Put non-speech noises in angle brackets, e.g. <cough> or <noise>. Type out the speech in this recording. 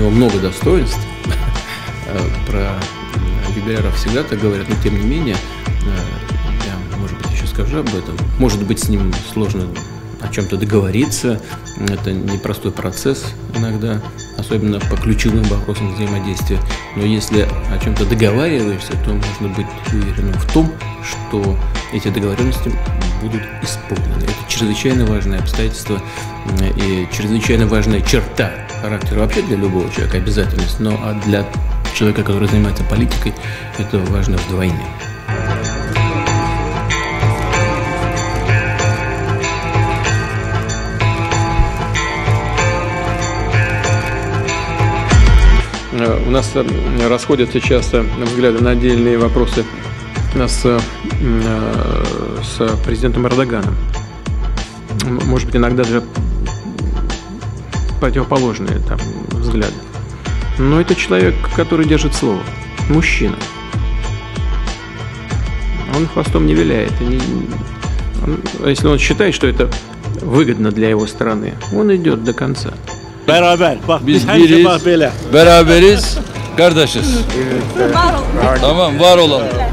него много достоинств. <laughs> Про юбиляров всегда так говорят, но тем не менее, я, может быть, еще скажу об этом. Может быть, с ним сложно о чем-то договориться. Это непростой процесс иногда, особенно по ключевым вопросам взаимодействия. Но если о чем-то договариваешься, то можно быть уверенным в том, что эти договоренности будут исполнены. Это чрезвычайно важное обстоятельство и чрезвычайно важная черта характера вообще для любого человека, обязательность, но а для человека, который занимается политикой, это важно вдвойне. Э, у нас э, расходятся часто взгляды на отдельные вопросы с, э, с президентом Эрдоганом. Может быть, иногда даже противоположные там взгляды. Но это человек, который держит слово. Мужчина. Он хвостом не виляет. Не, он, если он считает, что это выгодно для его страны, он идет до конца. Biz, biz biriz. Beraberiz. Kardeşiz. Tamam var olalım.